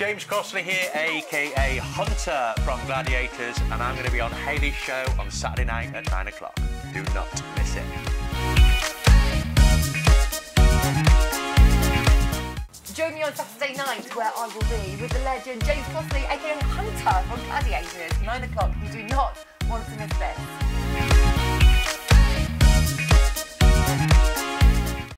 James Crossley here, aka Hunter from Gladiators, and I'm going to be on Hayley's show on Saturday night at 9 o'clock. Do not miss it. Join me on Saturday night where I will be with the legend James Crossley, aka Hunter from Gladiators, 9 o'clock. You do not want to miss this.